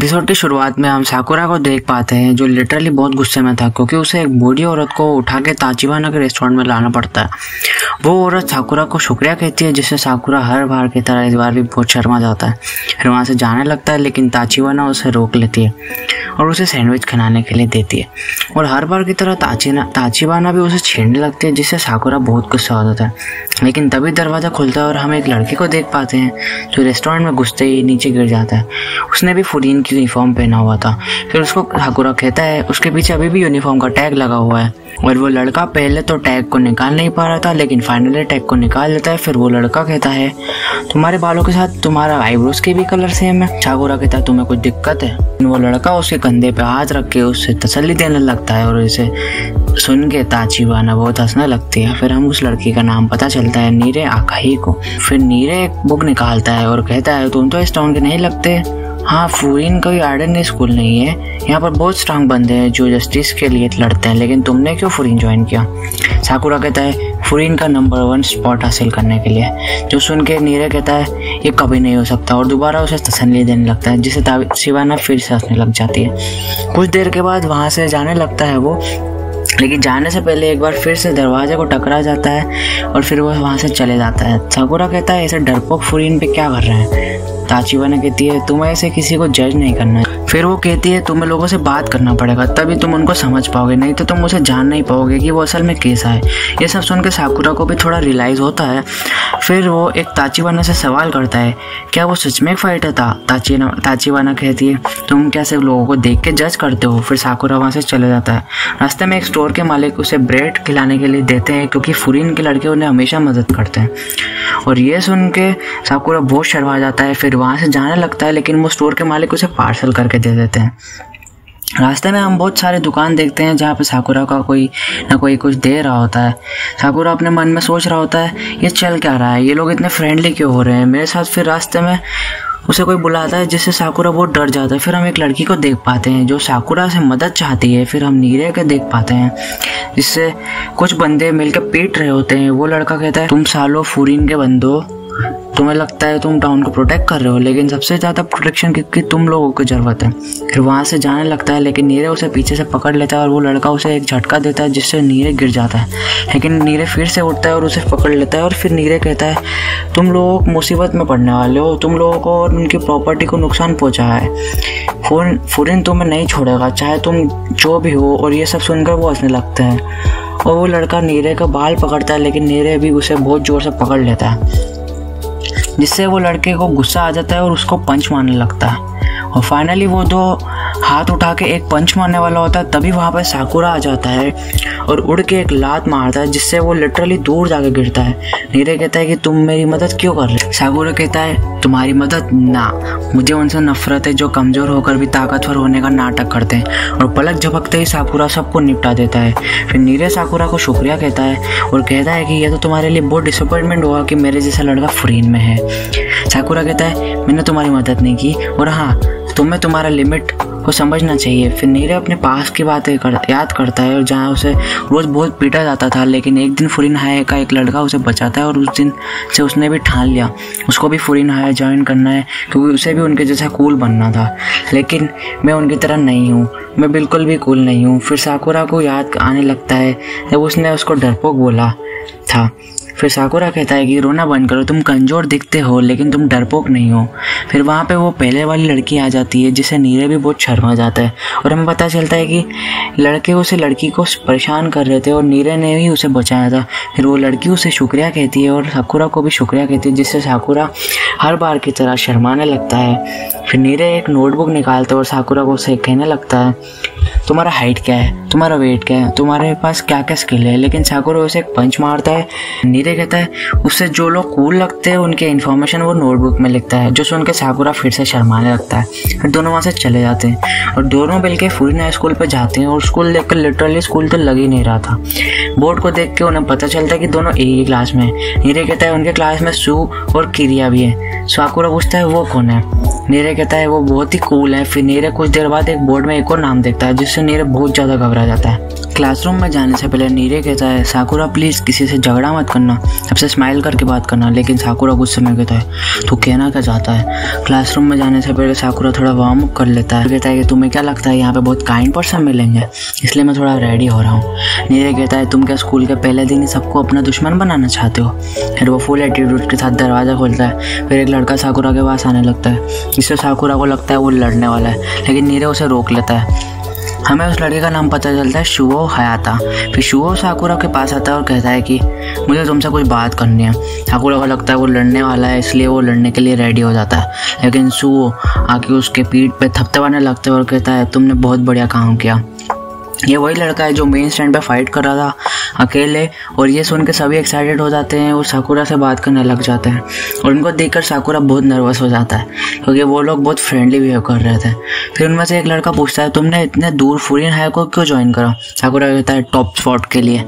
Episode की शुरुआत में हम साकुरा को देख पाते हैं, जो लिटरली बहुत गुस्से में था, क्योंकि उसे एक बूढ़ी औरत को उठा के ताचिबाना के रेस्टोरेंट में लाना पड़ता है। वो औरत साकुरा को शुक्रिया कहती है, जिससे साकुरा हर बार की तरह इस बार भी बहुत शर्मा जाता है। फिर वहाँ से जाने लगता है, लेकिन ताचिबाना उसे रोक लेती है। और उसे सैंडविच खिलाने के लिए देती है। और हर बार की तरह ताचीना ताचीबाना भी उसे छेड़ने लगती है, जिससे साकुरा बहुत गुस्सा हो जाता है। लेकिन तभी दरवाज़ा खुलता है और हम एक लड़के को देख पाते हैं, जो रेस्टोरेंट में घुसते ही नीचे गिर जाता है। उसने भी फुरीन की यूनिफॉर्म पहना हुआ था। फिर उसको ठाकुरा कहता है, उसके पीछे अभी भी यूनिफॉर्म का टैग लगा हुआ है। और वो लड़का पहले तो टैग को निकाल नहीं पा रहा था, लेकिन फाइनली टैग को निकाल लेता है। फिर वो लड़का कहता है तुम्हारे बालों के साथ तुम्हारा आईब्रोज के भी कलर सेम है। ठाकुरा कहता है तुम्हें कुछ दिक्कत है? वो लड़का उसके कंधे पे हाथ रख के उससे तसल्ली देने लगता है और इसे सुन के ताचिबाना बहुत हंसने लगती है। फिर हम उस लड़की का नाम पता चलता है, नीरे आकाही को। फिर नीरे एक बुक निकालता है और कहता है, तुम तो इस टाउन के नहीं लगते? हाँ फूरिन कोई आर्डन स्कूल नहीं है। यहाँ पर बहुत स्ट्रांग बंदे हैं जो जस्टिस के लिए लड़ते हैं, लेकिन तुमने क्यों फुरीन ज्वाइन किया? साकुरा कहता है फुरीन का नंबर वन स्पॉट हासिल करने के लिए। जो सुन के नीरे कहता है, ये कभी नहीं हो सकता। और दोबारा उसे तसली देने लगता है, जिसे शिवाना फिर से हंसने लग जाती है। कुछ देर के बाद वहाँ से जाने लगता है वो, लेकिन जाने से पहले एक बार फिर से दरवाजे को टकरा जाता है और फिर वो वहाँ से चले जाता है। साकुरा कहता है, ऐसे डरपोक फुरीन पे क्या कर रहे हैं? ताचिवाना कहती है, तुम्हें ऐसे किसी को जज नहीं करना फिर वो कहती है, तुम्हें लोगों से बात करना पड़ेगा, तभी तुम उनको समझ पाओगे, नहीं तो तुम उसे जान नहीं पाओगे कि वो असल में कैसा है। ये सब सुन के साकुरा को भी थोड़ा रियलाइज़ होता है। फिर वो एक ताचिवाना से सवाल करता है, क्या वो सच में एक फाइटर था? ताची ताचिवाना कहती है, तुम सिर्फ़ लोगों को देख के जज करते हो? फिर साकुरा वहाँ से चले जाता है। रास्ते में एक स्टोर के मालिक उसे ब्रेड खिलाने के लिए देते हैं, क्योंकि फुरीन के लड़के उन्हें हमेशा मदद करते हैं। और ये सुन के साकुरा बहुत शर्मा जाता है, फिर वहाँ से जाने लगता है, लेकिन वो स्टोर के मालिक उसे पार्सल करके दे देते हैं। रास्ते में हम बहुत सारे दुकान देखते हैं जहाँ पे साकुरा का कोई ना कोई कुछ दे रहा होता है। साकुरा अपने मन में सोच रहा होता है, ये चल क्या रहा है? ये लोग इतने फ्रेंडली क्यों हो रहे हैं? मेरे साथ फिर रास्ते में उसे कोई बुलाता है जिससे साकुरा बहुत डर जाता है। फिर हम एक लड़की को देख पाते हैं जो साकुरा से मदद चाहती है। फिर हम नीरे के देख पाते हैं, जिससे कुछ बंदे मिलकर पीट रहे होते हैं। वो लड़का कहता है, तुम सालो फूरिन के बंदो तुम्हें लगता है तुम टाउन को प्रोटेक्ट कर रहे हो, लेकिन सबसे ज़्यादा प्रोटेक्शन की तुम लोगों को ज़रूरत है। फिर वहाँ से जाने लगता है, लेकिन नीरे उसे पीछे से पकड़ लेता है और वो लड़का उसे एक झटका देता है, जिससे नीरे गिर जाता है। लेकिन नीरे फिर से उठता है और उसे पकड़ लेता है और फिर नीरे कहता है, तुम लोग मुसीबत में पड़ने वाले हो, तुम लोगों को और उनकी प्रॉपर्टी को नुकसान पहुँचा है। फुरन फुरिन तुम्हें नहीं छोड़ेगा, चाहे तुम जो भी हो, और ये सब सुनकर वो हंसने लगते हैं। और वो लड़का नीरे का बाल पकड़ता है, लेकिन नीरे भी उसे बहुत ज़ोर से पकड़ लेता है। जिससे वो लड़के को गुस्सा आ जाता है और उसको पंच मारने लगता है। और फाइनली वो दो हाथ उठा के एक पंच मारने वाला होता है, तभी वहाँ पर साकुरा आ जाता है और उड़ के एक लात मारता है, जिससे वो लिटरली दूर जाके गिरता है। नीरे कहता है कि तुम मेरी मदद क्यों कर रहे साकुरा कहता है, तुम्हारी मदद ना। मुझे उनसे नफरत है जो कमज़ोर होकर भी ताकतवर होने का नाटक करते हैं और पलक झपकते ही साकुरा सबको निपटा देता है। फिर नीरे साकुरा को शुक्रिया कहता है और कहता है कि यह तो तुम्हारे लिए बहुत डिसअपॉइंटमेंट हुआ कि मेरे जैसा लड़का फ्रीन में है। साकुरा कहता है, मैंने तुम्हारी मदद नहीं की और हाँ तुम्हें तुम्हारा लिमिट को समझना चाहिए। फिर नीरे अपने पास की बातें कर, याद करता है और जहाँ उसे रोज़ बहुत पीटा जाता था लेकिन एक दिन फुरिन हाय का एक लड़का उसे बचाता है और उस दिन से उसने भी ठान लिया। उसको भी फुरिन हाय ज्वाइन करना है क्योंकि उसे भी उनके जैसा कूल बनना था। लेकिन मैं उनकी तरह नहीं हूँ। मैं बिल्कुल भी कूल नहीं हूँ। फिर साकुरा को याद आने लगता है जब उसने उसको डरपोक बोला था। फिर साकुरा कहता है कि, रोना बंद करो, तुम कमज़ोर दिखते हो, लेकिन तुम डरपोक नहीं हो। फिर वहाँ पे वो पहले वाली लड़की आ जाती है, जिसे नीरे भी बहुत शर्मा जाता है। और हमें पता चलता है कि लड़के उसे लड़की को परेशान कर रहे थे, और नीरे ने ही उसे बचाया था। फिर वो लड़की उसे शुक्रिया कहती है, और साकुरा को भी शुक्रिया कहती है, जिससे साकुरा हर बार की तरह शर्माने लगता है। फिर नीरे एक नोटबुक निकालता और साकुरा को उसे कहने लगता है तुम्हारा हाइट क्या है? तुम्हारा वेट क्या है? तुम्हारे पास क्या क्या स्किल है? लेकिन साकुरा उसे एक पंच मारता है। नीरे कहता है, उससे जो लोग कूल लगते हैं, उनके इन्फॉर्मेशन वो नोटबुक में लिखता है, जो सुन के साकुरा फिर से शर्माने लगता है। फिर दोनों वहाँ से चले जाते हैं और दोनों मिल के फूरी स्कूल पर जाते हैं और स्कूल देख कर लिटरली स्कूल तो लग ही नहीं रहा था। बोर्ड को देख के उन्हें पता चलता है कि दोनों एक ही क्लास में नीरे कहता है, उनके क्लास में सू और किरिया भी है। साकुरा पूछता है, वो कौन है? नीरे कहता है, वो बहुत ही कूल है। फिर नीरे कुछ देर बाद एक बोर्ड में एक और नाम देखता है, जिससे नीरे बहुत ज़्यादा घबरा जाता है। क्लासरूम में जाने से पहले नीरे कहता है, साकुरा प्लीज़ किसी से झगड़ा मत करना। सबसे स्माइल करके बात करना। लेकिन साकुरा गुस्से में कहता है, तू कहना क्या चाहता है? क्लासरूम में जाने से पहले साकुरा थोड़ा वार्म अप कर लेता है। कहता है कि, तुम्हें क्या लगता है यहाँ पे बहुत काइंड पर्सन मिलेंगे? इसलिए मैं थोड़ा रेडी हो रहा हूँ। नीरे कहता है, तुम क्या स्कूल के पहले दिन ही सबको अपना दुश्मन बनाना चाहते हो? फिर वो फुल एटीट्यूड के साथ दरवाज़ा खोलता है। फिर एक लड़का साकुरा के पास आने लगता है। जिससे साकुरा को लगता है वो लड़ने वाला है, लेकिन नीरे उसे रोक लेता है। हमें उस लड़के का नाम पता चलता है शुओ हयाता। फिर शुओ साकुरा के पास आता है और कहता है कि, मुझे तुमसे कुछ बात करनी है। साकुरा को लगता है वो लड़ने वाला है, इसलिए वो लड़ने के लिए रेडी हो जाता है। लेकिन शुओ आके उसके पीठ पे थपथपाने लगता है और कहता है, तुमने बहुत बढ़िया काम किया। ये वही लड़का है जो मेन स्टैंड पे फाइट कर रहा था। अकेले और ये सुन के सभी एक्साइटेड हो जाते हैं और साकुरा से बात करने लग जाते हैं। और उनको देखकर साकुरा बहुत नर्वस हो जाता है, क्योंकि वो लोग बहुत फ्रेंडली बिहेव कर रहे थे। फिर उनमें से एक लड़का पूछता है, तुमने इतने दूर फूरियन हाई को क्यों ज्वाइन करा? साकुरा कहता है टॉप स्पॉट के लिए।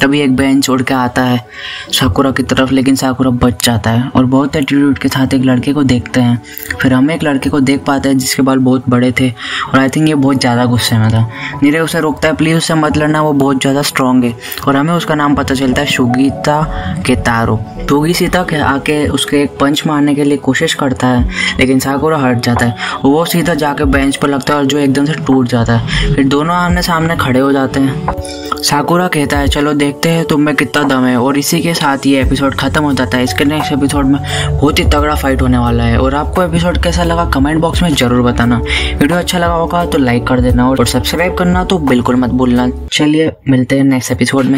तभी एक बेंच उड़ के आता है साकुरा की तरफ़, लेकिन साकुरा बच जाता है। और बहुत एटीट्यूड के साथ एक लड़के को देखते हैं। फिर हम एक लड़के को देख पाते हैं, जिसके बाल बहुत बड़े थे। और आई थिंक ये बहुत ज़्यादा गुस्से में था। नीरे उसे रोकता है प्लीज़ उससे मत लड़ना, वो बहुत ज़्यादा स्ट्रॉन्ग है। और हमें उसका नाम पता चलता है शुगीता केतारो। टोगी सीता के आके उसके एक पंच मारने के लिए कोशिश करता है, लेकिन साकुरा हट जाता है। वो सीधा जाके बेंच पर लगता है और जो एकदम से टूट जाता है। फिर दोनों आमने सामने खड़े हो जाते हैं। साकुरा कहता है, चलो देखते हैं तुम में कितना दम है। और इसी के साथ ये एपिसोड खत्म हो जाता है। इसके नेक्स्ट एपिसोड में बहुत ही तगड़ा फाइट होने वाला है। और आपको एपिसोड कैसा लगा कमेंट बॉक्स में ज़रूर बताना। वीडियो अच्छा लगा होगा तो लाइक कर देना और सब्सक्राइब करना तो बिल्कुल मत भूलना। चलिए, मिलते हैं नेक्स्ट एपिसोड में।